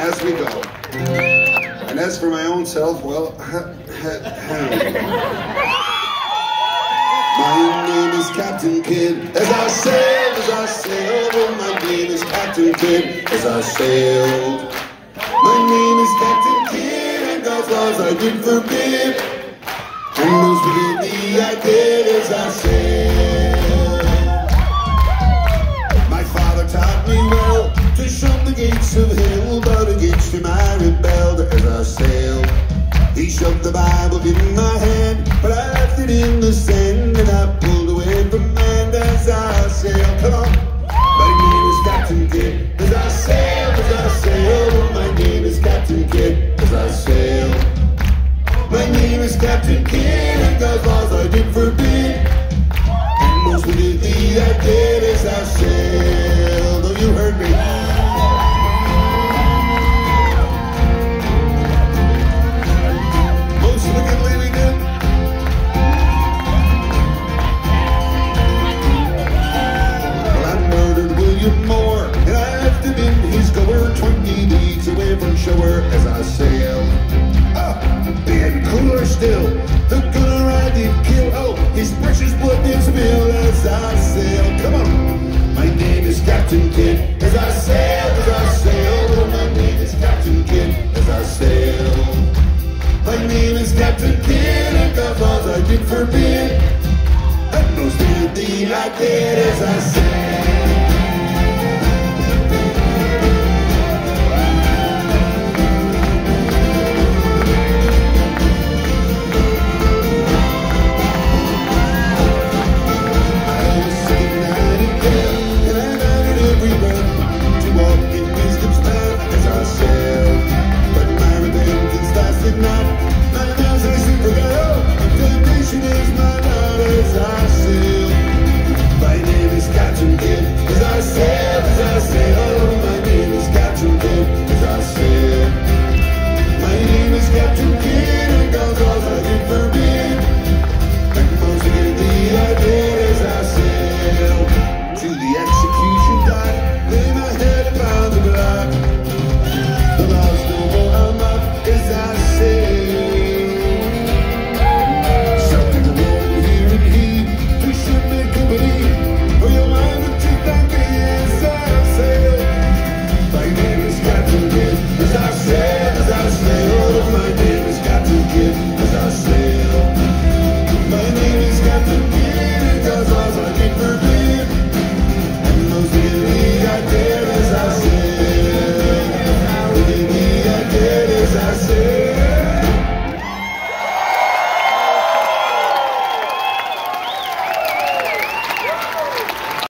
as we go. And as for my own self, well, my name is Captain Kidd. As I sail, as I sail, oh, my name is Captain Kidd. As I sailed, my name is Captain Kidd, and God's laws I did forbid. And most me, I did as I sailed. My father taught me well to shun the gates of hell, against him I rebelled as I sailed. He shoved the Bible in my hand, but I left it in the sand, as I sailed. Ah, and cooler still, the gunner I did kill. Oh, his precious blood did spill as I sailed. Come on, my name is Captain Kidd. As I sail, as I sail, oh, my name is Captain Kidd. As I sail, my name is Captain Kidd, and God's laws I did forbid. And most of the I did as I sail.